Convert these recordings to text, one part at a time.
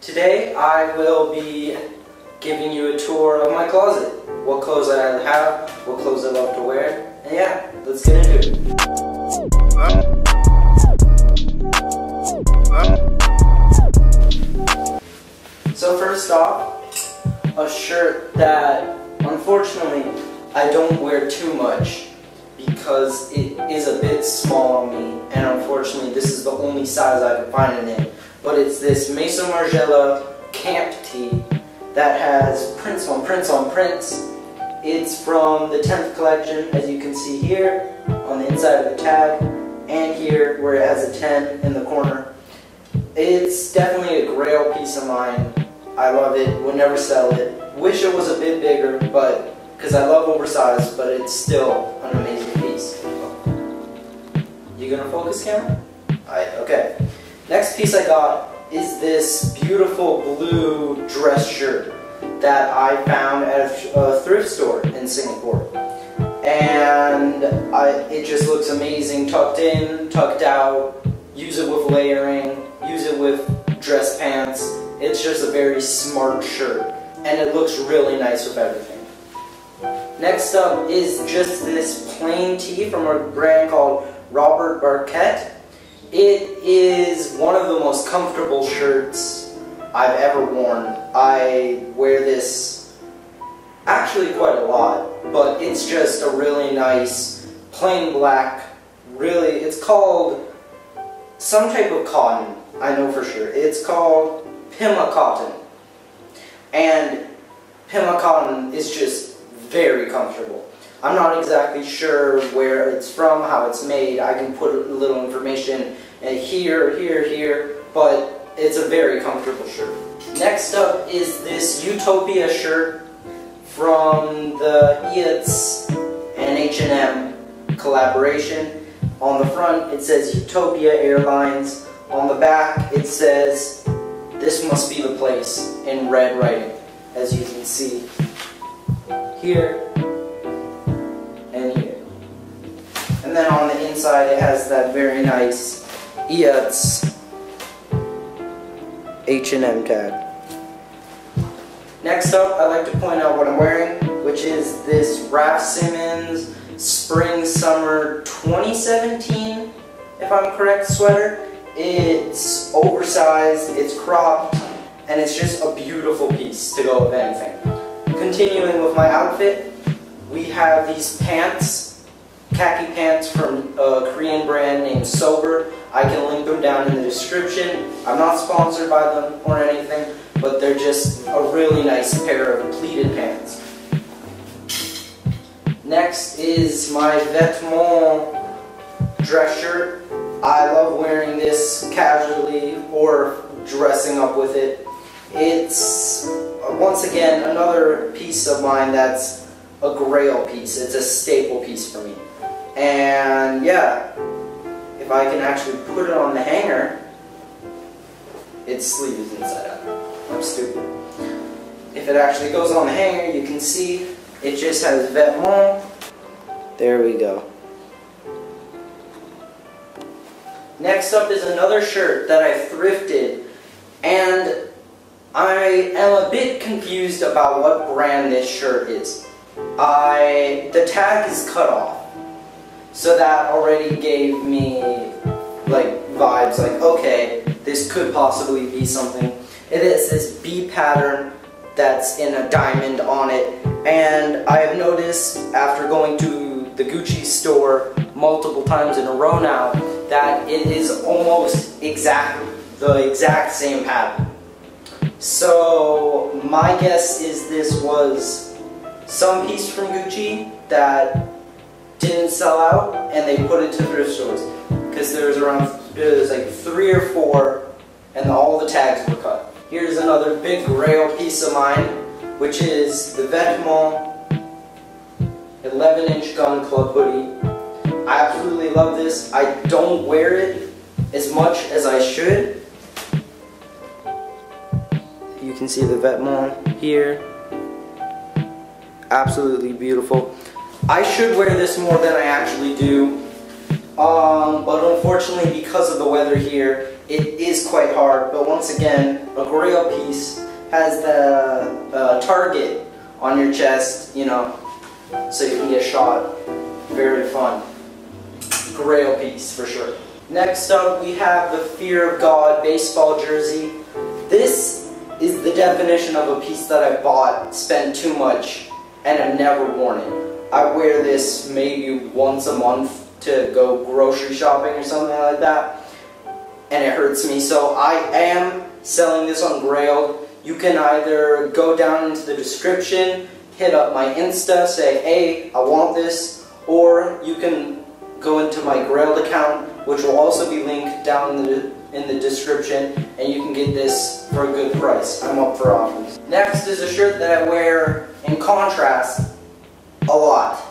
Today I will be giving you a tour of my closet. What clothes I have, what clothes I love to wear, and yeah, let's get into it. So first off, a shirt that unfortunately I don't wear too much because it is a bit small on me and unfortunately this is the only size I can find in it but it's this Maison Margiela camp tee that has prints on prints on prints. It's from the 10th collection, as you can see here, on the inside of the tag, and here where it has a 10 in the corner. It's definitely a grail piece of mine. I love it, would never sell it. Wish it was a bit bigger, but because I love oversized, but it's still an amazing piece. You gonna focus camera? Alright, okay. Next piece I got is this beautiful blue dress shirt that I found at a thrift store in Singapore. And I, it just looks amazing, tucked in, tucked out, use it with layering, use it with dress pants. It's just a very smart shirt and it looks really nice with everything. Next up is just this plain tee from a brand called Robert Barakett. It is one of the most comfortable shirts I've ever worn. I wear this actually quite a lot, but it's just a really nice plain black, really, it's called some type of cotton, I know for sure. It's called Pima cotton. And Pima cotton is just very comfortable. I'm not exactly sure where it's from, how it's made. I can put a little information here, here, here, but it's a very comfortable shirt. Next up is this Utopia shirt from the Eytys and H&M collaboration. On the front it says Utopia Airlines. On the back it says this must be the place in red writing as you can see here And then on the inside it has that very nice Eytys H&M tag. Next up, I'd like to point out what I'm wearing, which is this Raf Simons Spring Summer 2017, if I'm correct, sweater. It's oversized, it's cropped, and it's just a beautiful piece to go with anything. Continuing with my outfit, we have these pants khaki pants from a Korean brand named Sobre. I can link them down in the description. I'm not sponsored by them or anything, but they're just a really nice pair of pleated pants. Next is my Vetements dress shirt. I love wearing this casually or dressing up with it. It's, uh, once again, another piece of mine that's a grail piece. It's a staple piece for me. And yeah, if I can actually put it on the hanger, its sleeve is inside out. I'm stupid. If it actually goes on the hanger, you can see it just has Vetements. There we go. Next up is another shirt that I thrifted and I am a bit confused about what brand this shirt is. I the tag is cut off so that already gave me like vibes like, okay, this could possibly be something. It is this B pattern that's in a diamond on it. And I have noticed after going to the Gucci store multiple times in a row now that it is almost exactly the exact same pattern. So my guess is this was some piece from Gucci that didn't sell out and they put it to thrift stores because there was around there's like three or four and all the tags were cut. Here's another big grail piece of mine which is the Vetements 11 inch gun club hoodie. I absolutely love this. I don't wear it as much as I should. You can see the Vetements here. Absolutely beautiful. I should wear this more than I actually do, um, but unfortunately because of the weather here, it is quite hard, but once again, a Grail piece has the uh, target on your chest, you know, so you can get shot. Very fun. Grail piece for sure. Next up, we have the Fear of God baseball jersey. This is the definition of a piece that I bought, spent too much, and have never worn it. I wear this maybe once a month to go grocery shopping or something like that, and it hurts me. So I am selling this on Grail. You can either go down into the description, hit up my Insta, say, hey, I want this, or you can go into my Grail account, which will also be linked down in the, in the description, and you can get this for a good price. I'm up for offers. Next is a shirt that I wear in contrast a lot.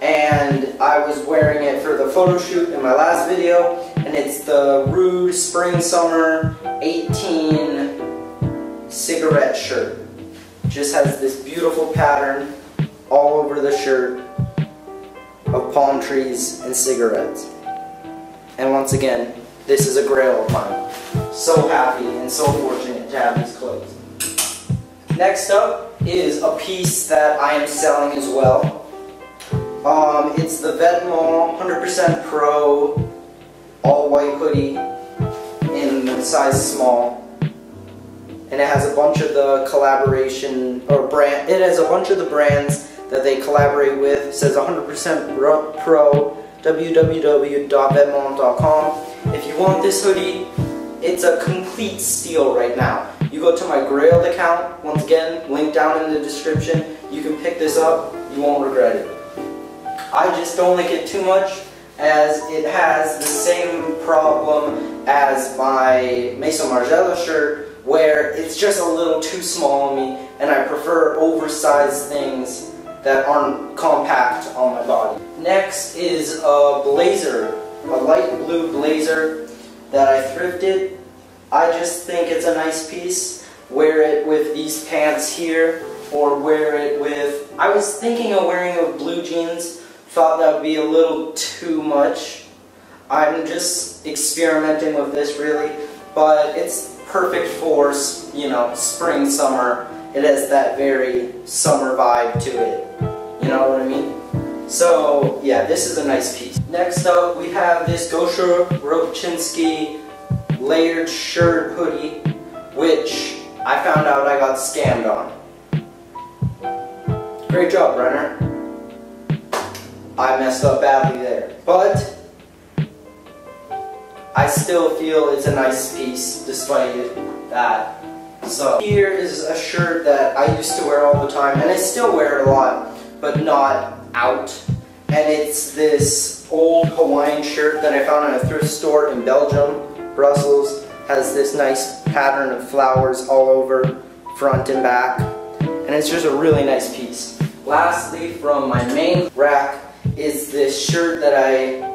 And I was wearing it for the photo shoot in my last video, and it's the Rhude Spring Summer 18 cigarette shirt. Just has this beautiful pattern all over the shirt of palm trees and cigarettes. And once again, this is a grail of mine. So happy and so fortunate to have these clothes. Next up is a piece that I am selling as well. Um, it's the Vetements 100% Pro all white hoodie in size small. And it has a bunch of the collaboration, or brand, it has a bunch of the brands that they collaborate with. It says 100% Pro, www.vetements.com. If you want this hoodie, it's a complete steal right now. You go to my Grailed account, once again, link down in the description. You can pick this up, you won't regret it. I just don't like it too much as it has the same problem as my Maison Margiela shirt where it's just a little too small on me and I prefer oversized things that aren't compact on my body. Next is a blazer, a light blue blazer that I thrifted. I just think it's a nice piece. Wear it with these pants here or wear it with... I was thinking of wearing with blue jeans thought that would be a little too much. I'm just experimenting with this really, but it's perfect for, you know, spring, summer. It has that very summer vibe to it. You know what I mean? So, yeah, this is a nice piece. Next up, we have this Gosha Rubchinskiy layered shirt hoodie, which I found out I got scammed on. Great job, Brenner. I messed up badly there. But I still feel it's a nice piece despite that. So here is a shirt that I used to wear all the time and I still wear it a lot, but not out. And it's this old Hawaiian shirt that I found in a thrift store in Belgium, Brussels. Has this nice pattern of flowers all over, front and back. And it's just a really nice piece. Lastly, from my main rack is this shirt that I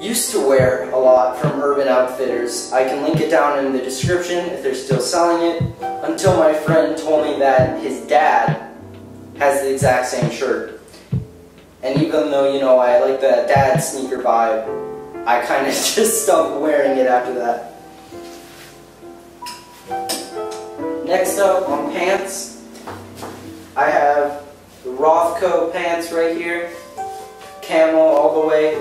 used to wear a lot from Urban Outfitters. I can link it down in the description if they're still selling it, until my friend told me that his dad has the exact same shirt. And even though, you know, I like the dad sneaker vibe, I kind of just stopped wearing it after that. Next up on pants, I have the Rothco pants right here camo all the way.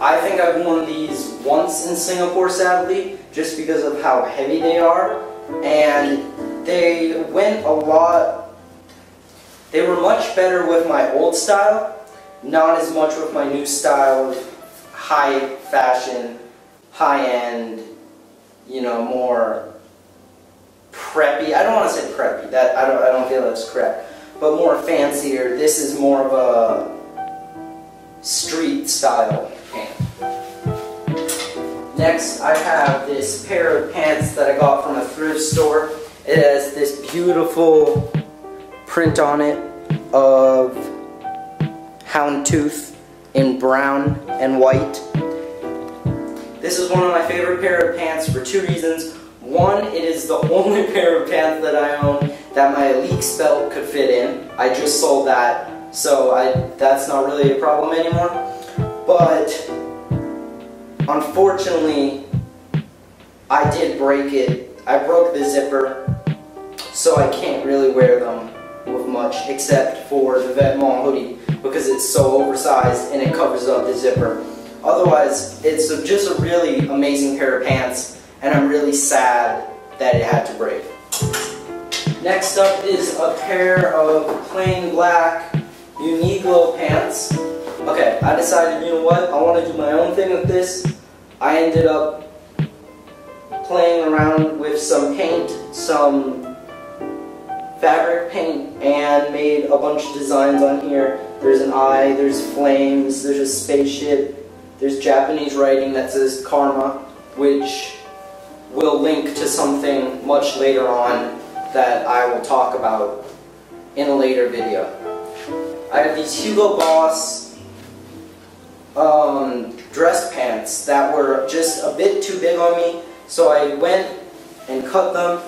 I think I've worn these once in Singapore, sadly, just because of how heavy they are. And they went a lot, they were much better with my old style, not as much with my new style high fashion, high-end, you know, more preppy. I don't want to say preppy. That I don't. I don't feel that's correct. But more fancier. This is more of a street style pant. Next, I have this pair of pants that I got from a thrift store. It has this beautiful print on it of houndstooth in brown and white. This is one of my favorite pair of pants for two reasons. One, it is the only pair of pants that I own that my Leaks belt could fit in. I just sold that so I, that's not really a problem anymore. But unfortunately, I did break it. I broke the zipper, so I can't really wear them with much except for the Vetements hoodie because it's so oversized and it covers up the zipper. Otherwise, it's just a really amazing pair of pants and I'm really sad that it had to break. Next up is a pair of plain black Uniqlo pants. Okay, I decided, you know what, I want to do my own thing with this. I ended up playing around with some paint, some fabric paint, and made a bunch of designs on here. There's an eye, there's flames, there's a spaceship, there's Japanese writing that says karma, which will link to something much later on that I will talk about in a later video. I have these Hugo Boss um, dress pants that were just a bit too big on me, so I went and cut them,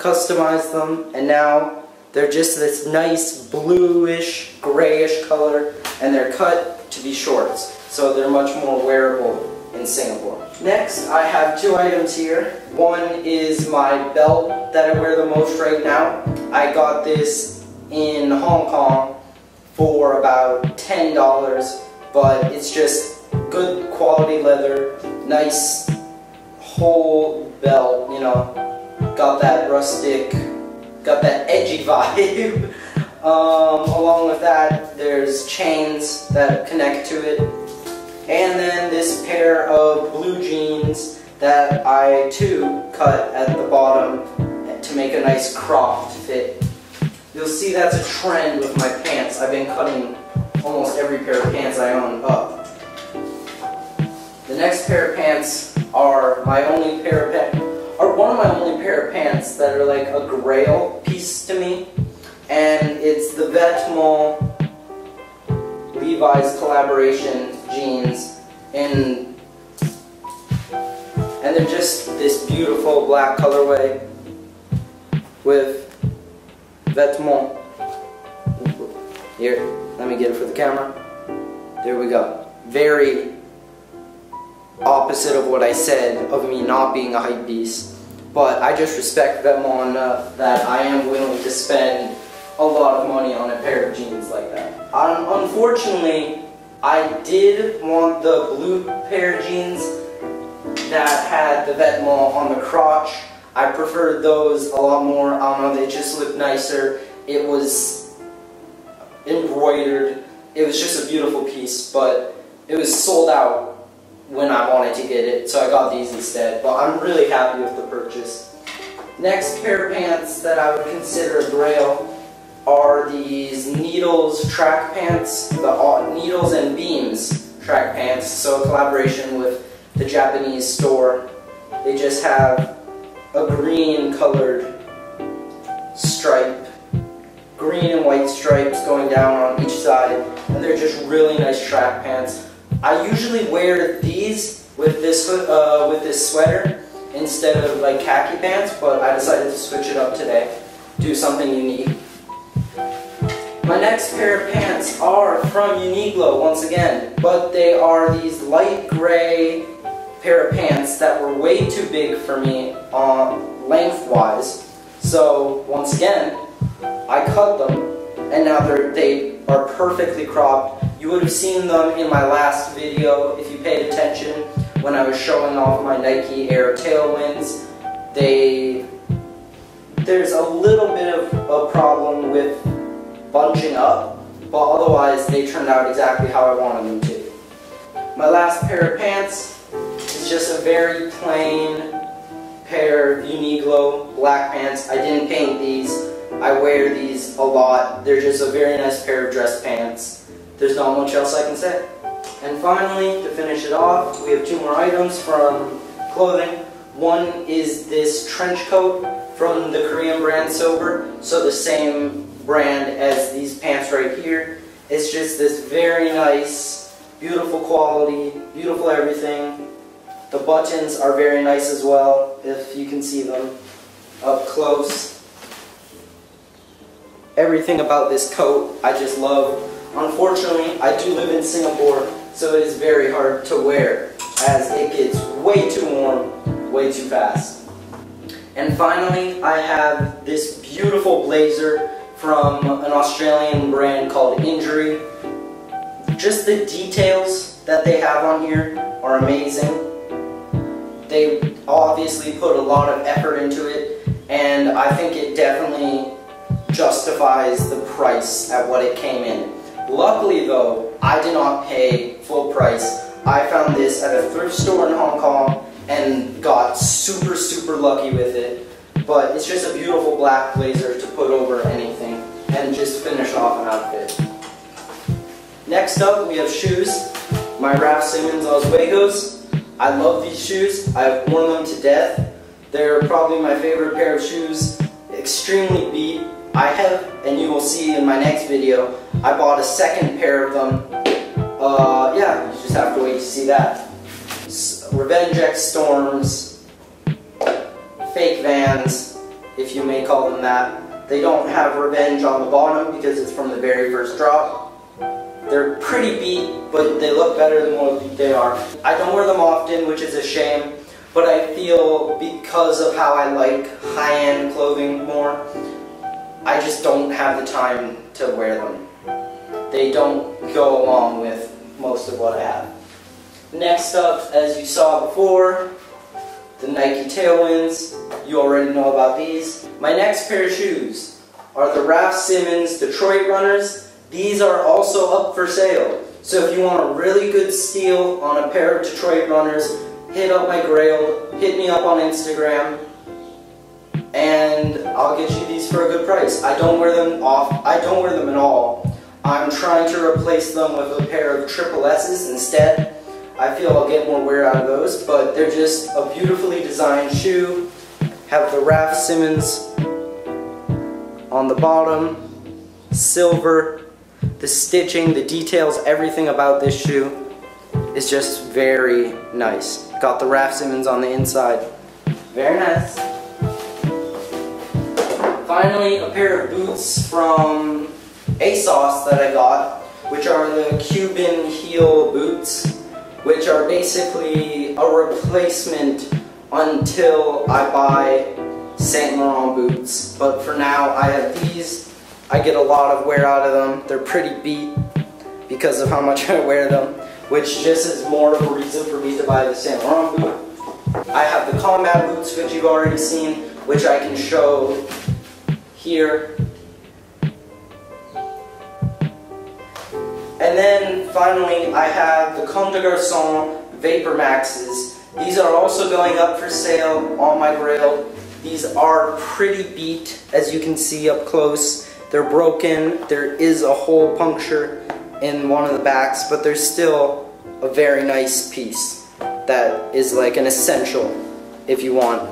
customized them, and now they're just this nice bluish, grayish color, and they're cut to be shorts, so they're much more wearable in Singapore. Next, I have two items here. One is my belt that I wear the most right now. I got this in Hong Kong for about $10, but it's just good quality leather, nice whole belt, you know, got that rustic, got that edgy vibe. um, along with that, there's chains that connect to it, and then this pair of blue jeans that I too cut at the bottom to make a nice cropped fit. You'll see that's a trend with my pants. I've been cutting almost every pair of pants I own up. The next pair of pants are my only pair of pants, are one of my only pair of pants that are like a grail piece to me. And it's the Vetements Levi's collaboration jeans and and they're just this beautiful black colorway with Vetements. Here, let me get it for the camera. There we go. Very opposite of what I said of me not being a hype beast. But I just respect Vetements enough that I am willing to spend a lot of money on a pair of jeans like that. Um, unfortunately, I did want the blue pair of jeans that had the Vetements on the crotch. I preferred those a lot more. I don't know, they just looked nicer. It was embroidered. It was just a beautiful piece, but it was sold out when I wanted to get it, so I got these instead. But I'm really happy with the purchase. Next pair of pants that I would consider a grail are these Needles track pants, the Needles and Beams track pants, so a collaboration with the Japanese store. They just have a green colored stripe, green and white stripes going down on each side, and they're just really nice track pants. I usually wear these with this uh, with this sweater instead of like khaki pants, but I decided to switch it up today, do something unique. My next pair of pants are from Uniqlo once again, but they are these light gray pair of pants that were way too big for me on lengthwise. So once again, I cut them and now they're, they are perfectly cropped. You would have seen them in my last video if you paid attention when I was showing off my Nike Air Tailwinds. They, there's a little bit of a problem with bunching up, but otherwise they turned out exactly how I wanted them to. My last pair of pants is just a very plain pair of Uniqlo black pants. I didn't paint these. I wear these a lot. They're just a very nice pair of dress pants. There's not much else I can say. And finally, to finish it off, we have two more items from clothing. One is this trench coat from the Korean brand Sobre. So the same brand as these pants right here. It's just this very nice, beautiful quality, beautiful everything. The buttons are very nice as well, if you can see them up close. Everything about this coat I just love. Unfortunately, I do live in Singapore, so it is very hard to wear as it gets way too warm way too fast. And finally, I have this beautiful blazer from an Australian brand called Injury. Just the details that they have on here are amazing. They obviously put a lot of effort into it, and I think it definitely justifies the price at what it came in. Luckily though, I did not pay full price. I found this at a thrift store in Hong Kong and got super, super lucky with it. But it's just a beautiful black blazer to put over anything and just finish off an outfit. Next up, we have shoes. My Raf Simons Ozweego's. I love these shoes. I've worn them to death. They're probably my favorite pair of shoes. Extremely beat. I have, and you will see in my next video, I bought a second pair of them. Uh, yeah, you just have to wait to see that. Revenge X Storms, fake Vans, if you may call them that. They don't have Revenge on the bottom because it's from the very first drop. They're pretty beat, but they look better than what they are. I don't wear them often, which is a shame, but I feel because of how I like high-end clothing more, I just don't have the time to wear them. They don't go along with most of what I have. Next up, as you saw before, the Nike Tailwinds. You already know about these. My next pair of shoes are the Raf Simons Detroit Runners. These are also up for sale. So if you want a really good steal on a pair of Detroit Runners, hit up my Grail, hit me up on Instagram, and I'll get you these for a good price. I don't wear them off, I don't wear them at all. I'm trying to replace them with a pair of triple S's instead. I feel I'll get more wear out of those, but they're just a beautifully designed shoe. Have the Raf Simons on the bottom, silver, the stitching, the details, everything about this shoe is just very nice. Got the Raf Simons on the inside. Very nice. Finally, a pair of boots from ASOS that I got, which are the Cuban heel boots which are basically a replacement until I buy Saint Laurent boots. But for now, I have these. I get a lot of wear out of them. They're pretty beat because of how much I wear them, which just is more of a reason for me to buy the Saint Laurent boot. I have the combat boots, which you've already seen, which I can show here. And then finally, I have the Comme des Garçons Vapor Maxes. These are also going up for sale on my Grail. These are pretty beat, as you can see up close. They're broken. There is a hole puncture in one of the backs, but they're still a very nice piece that is like an essential if you want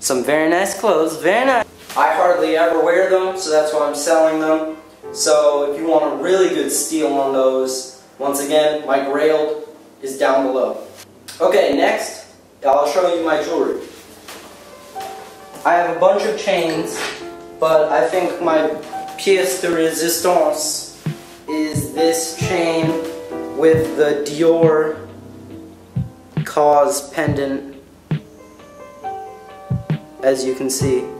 some very nice clothes. Very nice. I hardly ever wear them, so that's why I'm selling them. So if you want a really good steal on those, once again, my Grailed is down below. Okay, next, I'll show you my jewelry. I have a bunch of chains, but I think my pièce de résistance is this chain with the Dior KAWS pendant, as you can see.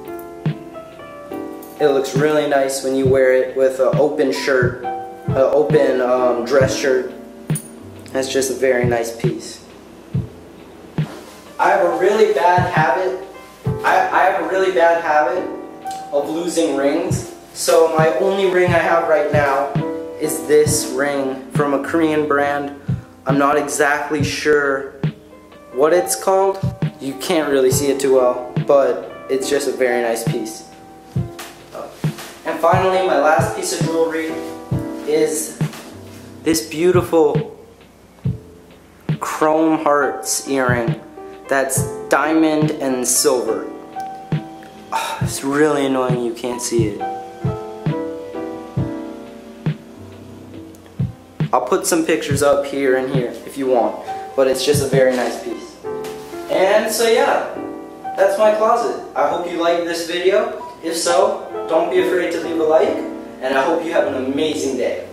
It looks really nice when you wear it with an open shirt, an open um, dress shirt. That's just a very nice piece. I have a really bad habit. I, I have a really bad habit of losing rings. So my only ring I have right now is this ring from a Korean brand. I'm not exactly sure what it's called. You can't really see it too well, but it's just a very nice piece. And finally, my last piece of jewelry is this beautiful chrome hearts earring that's diamond and silver. Oh, it's really annoying you can't see it. I'll put some pictures up here and here if you want, but it's just a very nice piece. And so yeah, that's my closet. I hope you liked this video. If so, don't be afraid to leave a like, and I hope you have an amazing day.